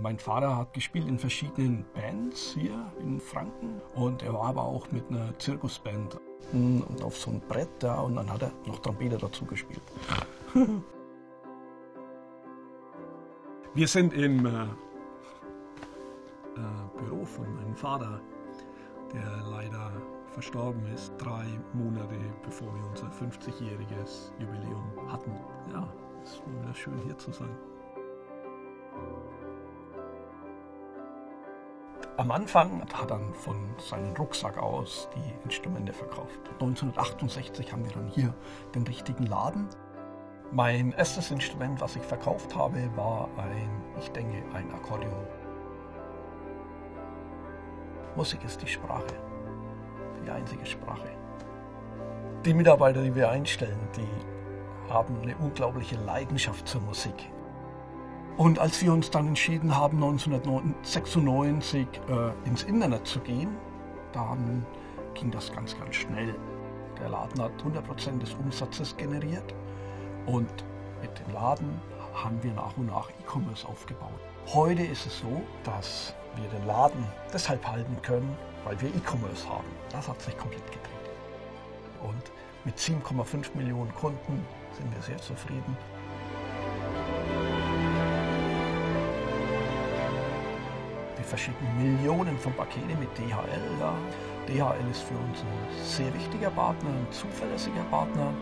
Mein Vater hat gespielt in verschiedenen Bands hier in Franken und er war aber auch mit einer Zirkusband und auf so einem Brett da und dann hat er noch Trompete dazu gespielt. Wir sind im äh, äh, Büro von meinem Vater, der leider verstorben ist, drei Monate bevor wir unser 50-jähriges Jubiläum hatten. Ja, es ist wieder schön hier zu sein. Am Anfang hat er von seinem Rucksack aus die Instrumente verkauft. 1968 haben wir dann hier den richtigen Laden. Mein erstes Instrument, was ich verkauft habe, war ein, ich denke, ein Akkordeon. Musik ist die Sprache, die einzige Sprache. Die Mitarbeiter, die wir einstellen, die haben eine unglaubliche Leidenschaft zur Musik. Und als wir uns dann entschieden haben, 1996 äh, ins Internet zu gehen, dann ging das ganz, ganz schnell. Der Laden hat 100% des Umsatzes generiert und mit dem Laden haben wir nach und nach E-Commerce aufgebaut. Heute ist es so, dass wir den Laden deshalb halten können, weil wir E-Commerce haben. Das hat sich komplett gedreht. Und mit 7,5 Millionen Kunden sind wir sehr zufrieden. Verschicken Millionen von Paketen mit DHL. Ja. DHL ist für uns ein sehr wichtiger Partner, ein zuverlässiger Partner.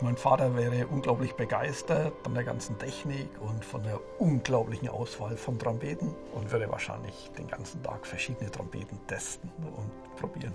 Mein Vater wäre unglaublich begeistert von der ganzen Technik und von der unglaublichen Auswahl von Trompeten und würde wahrscheinlich den ganzen Tag verschiedene Trompeten testen und probieren.